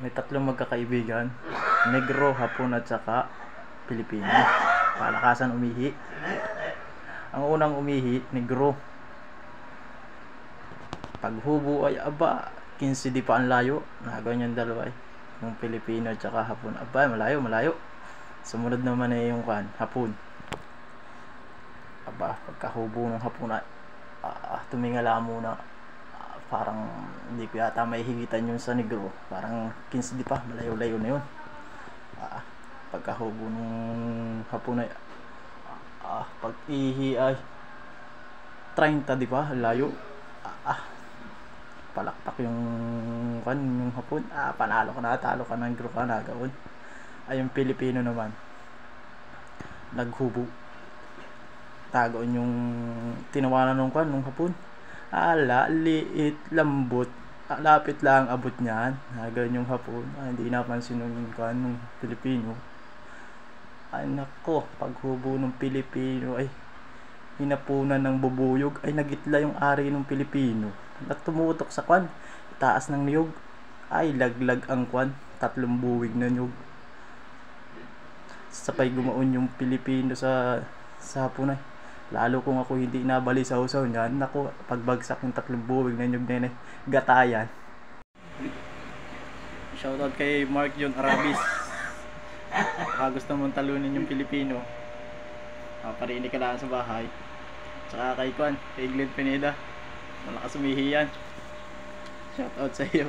may tatlong magkakaibigan. Negro, Hapon at saka Pilipino. Palakasan umihi. Ang unang umihi, Negro. Paghubo ay aba, 15 di pa ang layo. Nagawa yung dalawa eh. Yung Pilipino at saka Hapon. Aba, malayo, malayo. Sumunod naman eh yung kan, Hapon. Aba, pagkahubo ng Hapon ay ah, tumingala muna Ah, parang hindi ko yata mahihigitan yung sa negro. Parang 15 di pa malayo-layo na yun. Ah, pagkahubo nung hapon ay ah, pag ihi ay 30 di ba? Layo. Ah, ah, palakpak yung kan yung hapon. Ah, panalo ka na talo ka ng ka na gawin. Ay yung Pilipino naman. Naghubo. Tagoon yung tinawanan nung kan nung hapon ala liit lambot. Ah, lapit lang abot niyan. Hagan yung hapon. Ah, hindi napansin nung kan nung Pilipino. Ay nako paghubo ng Pilipino. Ay hinapunan ng bubuyog. Ay nagitla yung ari ng Pilipino. At tumutok sa kwan. Taas ng niyog. Ay laglag ang kwan. Tatlong buwig na niyog. Sabay gumaon yung Pilipino sa sa hapon ay lalo kung ako hindi nabali sa usaw niyan nako pagbagsak ng tatlong buwig na nyug nene gatayan. Shoutout kay Mark John Arabis. Baka gusto mong talunin yung Pilipino. Ah, parinig ka lang sa bahay. Tsaka kay Kwan kay Glenn Pineda. Malakas umihi yan. Shoutout sa iyo